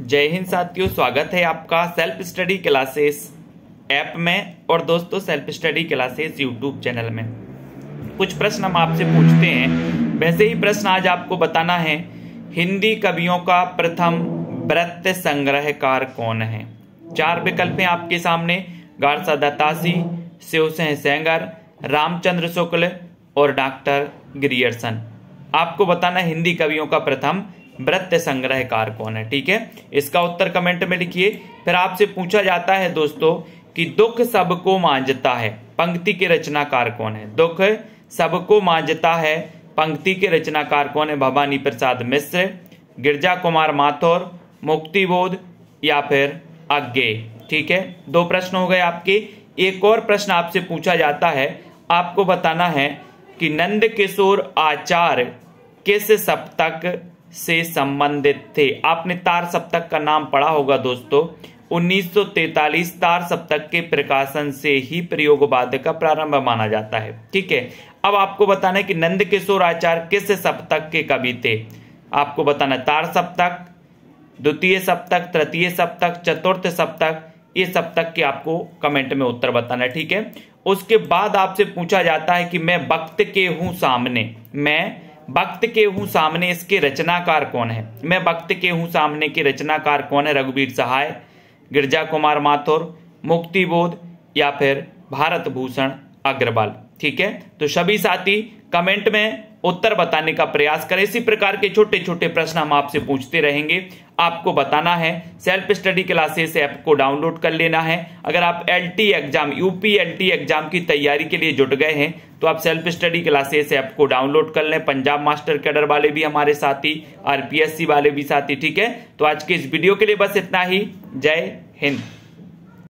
जय हिंद साथियों, स्वागत है आपका सेल्फ स्टडी क्लासेस ऐप में और दोस्तों self study classes YouTube channel में। कुछ प्रश्न हम आपसे पूछते हैं। वैसे ही प्रश्न आज आपको बताना है, हिंदी कवियों का प्रथम वृत्त संग्रहकार कौन है? चार विकल्प हैं आपके सामने, गारसा दत्तासी शिव सिंह सेंगर, रामचंद्र शुक्ल और डॉक्टर ग्रियर्सन। आपको बताना हिंदी कवियों का प्रथम वृत्त संग्रहकार कौन है? ठीक है? इसका उत्तर कमेंट में लिखिए। फिर आपसे पूछा जाता है दोस्तों कि दुख सबको मांझता है। पंक्ति के रचनाकार कौन है? दुख सबको मांझता है। पंक्ति के रचनाकार कौन है? भवानी प्रसाद मिश्र, गिरजा कुमार माथुर, मुक्तिबोध या फिर अज्ञे। ठीक है? दो प्रश्न हो गए आपके। एक और प्रश्न आपसे पूछा जाता है। आपको बताना है कि नंद किशोर आचार्य किस सप्तक से संबंधित थे। आपने तार सप्तक का नाम पढ़ा होगा दोस्तों। 1943 तार सप्तक के प्रकाशन से ही प्रयोगवाद का प्रारंभ माना जाता है। ठीक है? अब आपको बताना है कि नंद किशोर आचार्य किस सप्तक के कवि थे? आपको बताना तार सप्तक, द्वितीय सप्तक, तृतीय सप्तक, चतुर्थ सप्तक, ये सप्तक के आपको कमेंट में उत्तर बताना ठीक है? उसके बाद आपसे पूछा जाता है कि मैं वक्त के हूँ सामने। मैं वक्त के हूँ सामने इसके रचनाकार कौन है? मैं भक्त के हूँ सामने के रचनाकार कौन है? रघुवीर सहाय, गिरजा कुमार माथुर मुक्तिबोध या फिर भारत भूषण अग्रवाल। ठीक है? तो सभी साथी कमेंट में उत्तर बताने का प्रयास करें। इसी प्रकार के छोटे छोटे प्रश्न हम आपसे पूछते रहेंगे। आपको बताना है सेल्फ स्टडी क्लासेस ऐप को डाउनलोड कर लेना है। अगर आप LT exam UP LT exam की तैयारी के लिए जुट गए हैं तो आप सेल्फ स्टडी क्लासेस ऐप को डाउनलोड कर लें। पंजाब मास्टर कैडर वाले भी हमारे साथी आरपीएससी वाले भी साथी, ठीक है? तो आज के इस वीडियो के लिए बस इतना ही। जय हिंद।